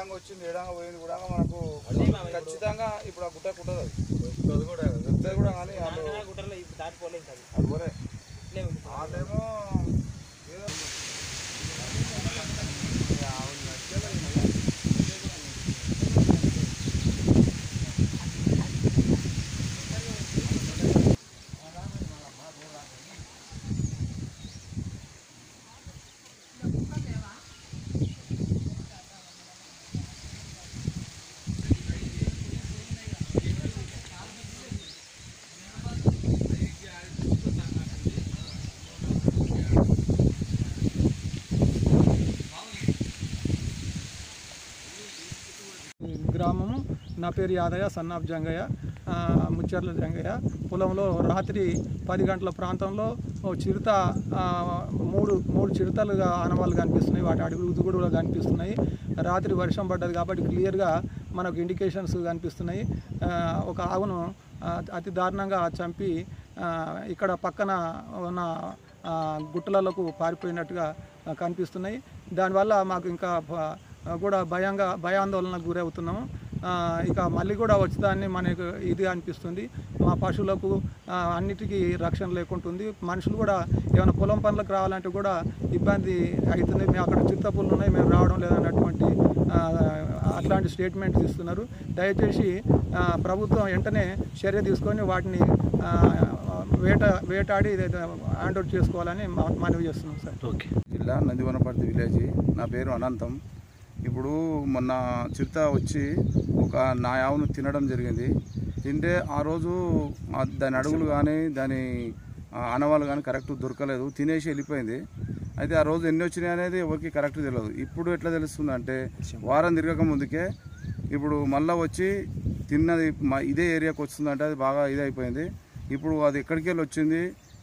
ఏడంగా వచ్చింది ఏడంగా పోయింది కూడా మనకు ఖచ్చితంగా ఇప్పుడు ఆ గుట్ట కుట్టదు అది. కూడా కూడా కానీ వాళ్ళు దాటిపోలేదు అది. పోలే. సార్. వాళ్ళేమో గ్రామము. నా పేరు యాదయ్య సన్నాఫ్ జంగయ్య ముచ్చర్ల జంగయ్య. పొలంలో రాత్రి పది గంటల ప్రాంతంలో చిరుత మూడు మూడు చిరుతలుగా ఆనవాళ్ళు కనిపిస్తున్నాయి. వాటి అడుగులు ఉదుగుడుగా కనిపిస్తున్నాయి. రాత్రి వర్షం పడ్డది కాబట్టి క్లియర్గా మనకు ఇండికేషన్స్ కనిపిస్తున్నాయి. ఒక ఆవును అతి దారుణంగా చంపి ఇక్కడ పక్కన ఉన్న ఆ, గుట్టలకు పారిపోయినట్టుగా కనిపిస్తున్నాయి. దానివల్ల మాకు ఇంకా కూడా భయంగా భయాందోళనకు గురవుతున్నాము. ఆ, ఇక మళ్ళీ కూడా వచ్చేదాన్ని మనకు ఇది అనిపిస్తుంది. మా పశువులకు అన్నిటికీ రక్షణ లేకుంటుంది. మనుషులు కూడా ఏమైనా పొలం పనులకు రావాలంటే కూడా ఇబ్బంది అవుతుంది. మేము అక్కడ చిత్తపుల్లు ఉన్నాయి మేము రావడం లేదన్నటువంటి అట్లాంటి స్టేట్మెంట్స్ ఇస్తున్నారు. దయచేసి ప్రభుత్వం వెంటనే చర్య తీసుకొని వాటిని వేట వేటాడి హ్యాండ్ అవుట్ చేసుకోవాలని మా- మనవి చేస్తున్నాం సార్. ఓకే. జిల్లా నందివనపర్తి విలేజ్ నా పేరు అనంతం. ఇప్పుడు మొన్న చిరుత వచ్చి ఒక నా ఆవును తినడం జరిగింది. తింటే ఆ రోజు దాని అడుగులు కానీ దాని ఆనవాళ్ళు కానీ కరెక్ట్ దొరకలేదు. తినేసి వెళ్ళిపోయింది. అయితే ఆ రోజు ఎన్ని వచ్చినాయి అనేది ఎవరికి కరెక్ట్ తెలియదు. ఇప్పుడు ఎట్లా తెలుస్తుంది అంటే వారం తిరగక ముందుకే ఇప్పుడు మళ్ళీ వచ్చి తిన్నది మా ఇదే ఏరియాకి వస్తుందంటే అది బాగా ఇదైపోయింది. ఇప్పుడు అది ఎక్కడికి వెళ్ళి వచ్చింది?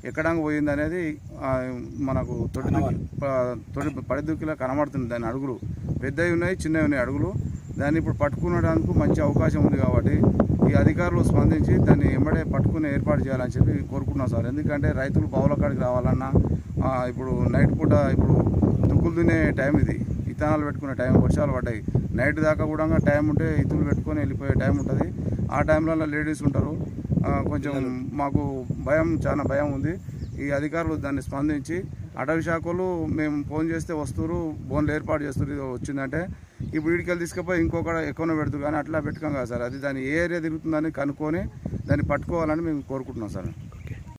ఎక్కడానికి పోయింది అనేది మనకు తొడి తొడి పడిదుక్కిలా కనబడుతుంది దాని అడుగులు. పెద్దవి ఉన్నాయి చిన్నవి ఉన్నాయి అడుగులు. దాన్ని ఇప్పుడు పట్టుకునడానికి మంచి అవకాశం ఉంది కాబట్టి ఈ అధికారులు స్పందించి దాన్ని ఎమ్మడే పట్టుకుని ఏర్పాటు చేయాలని చెప్పి కోరుకుంటున్నాం సార్. ఎందుకంటే రైతులు బావుల కాడికి రావాలన్నా ఇప్పుడు నైట్ పూట ఇప్పుడు దుక్కులు తినే టైం ఇది. విత్తనాలు పెట్టుకునే టైం వర్షాలు పడ్డాయి. నైట్ దాకా కూడా టైం ఉంటే ఇతులు పెట్టుకొని వెళ్ళిపోయే టైం ఉంటుంది. ఆ టైంలో లేడీస్ ఉంటారు. కొంచెం మాకు భయం చాలా భయం ఉంది. ఈ అధికారులు దాన్ని స్పందించి అటవీ శాఖలు మేము ఫోన్ చేస్తే వస్తున్నారు బోన్లు ఏర్పాటు చేస్తారు ఇది వచ్చిందంటే ఇప్పుడు వీడికి తీసుకుపోయి ఇంకొక ఎక్కువ పెడుతుంది కానీ అట్లా పెట్టుకోం కదా సార్. అది దాని ఏ ఏరియా తిరుగుతుందని కనుక్కొని దాన్ని పట్టుకోవాలని మేము కోరుకుంటున్నాం సార్.